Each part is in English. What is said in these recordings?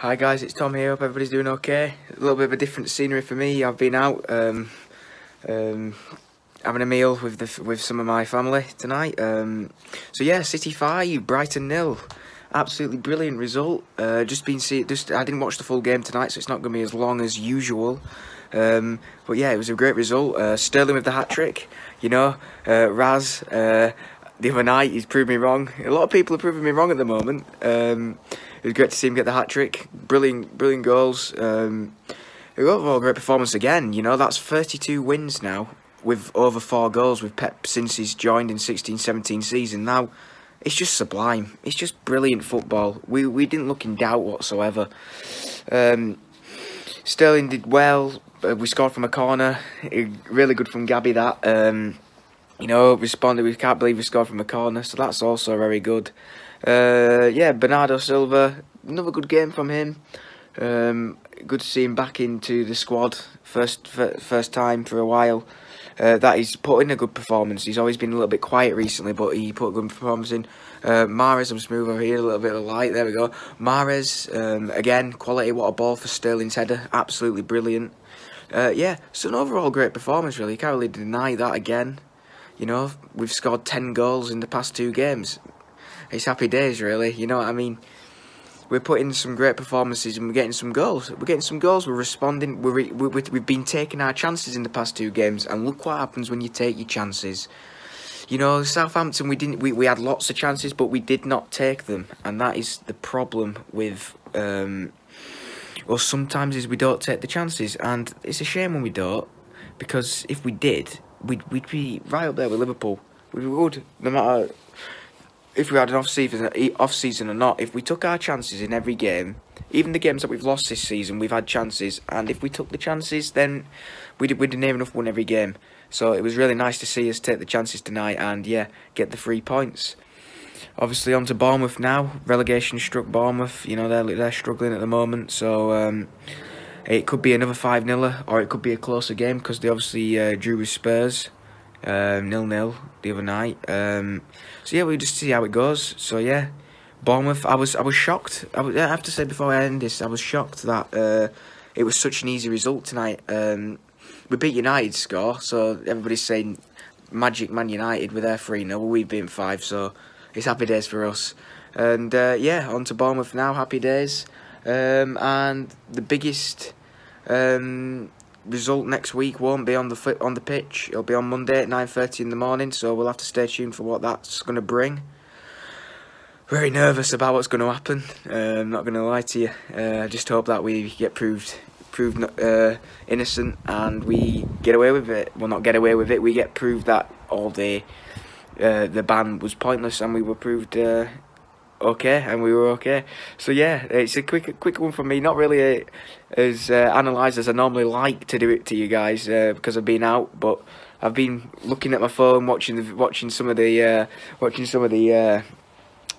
Hi guys, it's Tom here. Hope everybody's doing okay. A little bit of a different scenery for me. I've been out um, um, having a meal with the with some of my family tonight. Um, so yeah, City five, Brighton nil. Absolutely brilliant result. Uh, just been see just I didn't watch the full game tonight, so it's not going to be as long as usual. Um, but yeah, it was a great result. Uh, Sterling with the hat trick. You know, uh, Raz. Uh, the other night, he's proved me wrong. A lot of people are proving me wrong at the moment. Um, it was great to see him get the hat trick. Brilliant, brilliant goals. Um, overall, great performance again. You know, that's 32 wins now with over four goals with Pep since he's joined in 16-17 season. Now, it's just sublime. It's just brilliant football. We we didn't look in doubt whatsoever. Um, Sterling did well. Uh, we scored from a corner. Really good from Gabby that. Um, you know, responded. We can't believe we scored from a corner, so that's also very good. Uh, yeah, Bernardo Silva, another good game from him. Um, good to see him back into the squad, first first time for a while. Uh, that he's put in a good performance. He's always been a little bit quiet recently, but he put a good performance in. Uh, Mahrez, I'm smooth over here, a little bit of light. There we go. Mahrez, um, again, quality. What a ball for Sterling's header. Absolutely brilliant. Uh, yeah, so an overall great performance, really. You can't really deny that again. You know, we've scored 10 goals in the past two games it's happy days, really. You know what I mean? We're putting some great performances and we're getting some goals. We're getting some goals. We're responding. We're, we we've been taking our chances in the past two games, and look what happens when you take your chances. You know, Southampton, we didn't. We, we had lots of chances, but we did not take them, and that is the problem with. Um, well, sometimes is we don't take the chances, and it's a shame when we don't, because if we did, we'd we'd be right up there with Liverpool. We would, no matter if we had an off season, off season or not, if we took our chances in every game, even the games that we've lost this season, we've had chances, and if we took the chances, then we'd we'd enough won every game. So it was really nice to see us take the chances tonight, and yeah, get the three points. Obviously, on to Bournemouth now. Relegation struck Bournemouth. You know they're they're struggling at the moment, so um, it could be another five 0 or it could be a closer game because they obviously uh, drew with Spurs um, nil nil the other night. Um, so yeah, we'll just see how it goes. So yeah, Bournemouth. I was I was shocked. I, was, I have to say before I end this, I was shocked that uh, it was such an easy result tonight. Um, we beat United score, so everybody's saying Magic Man United with their three 0 We've been five, so it's happy days for us. And uh, yeah, on to Bournemouth now. Happy days. Um, and the biggest um, result next week won't be on the on the pitch. It'll be on Monday at 9.30 in the morning, so we'll have to stay tuned for what that's going to bring. Very nervous about what's going to happen. Uh, I'm not going to lie to you. Uh, I just hope that we get proved proved uh, innocent and we get away with it. Well, not get away with it. We get proved that all day uh, the ban was pointless and we were proved uh, okay, and we were okay. So yeah, it's a quick quick one for me. Not really a, as uh, analysed as I normally like to do it to you guys uh, because I've been out, but I've been looking at my phone, watching the watching some of the uh, watching some of the uh,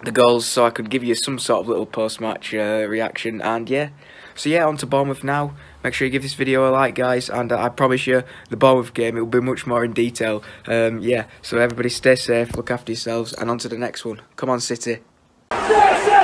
the goals, so I could give you some sort of little post match uh, reaction. And yeah, so yeah, on to Bournemouth now. Make sure you give this video a like, guys, and I promise you, the Bournemouth game it will be much more in detail. Um, yeah, so everybody stay safe, look after yourselves, and on to the next one. Come on, City. Yes,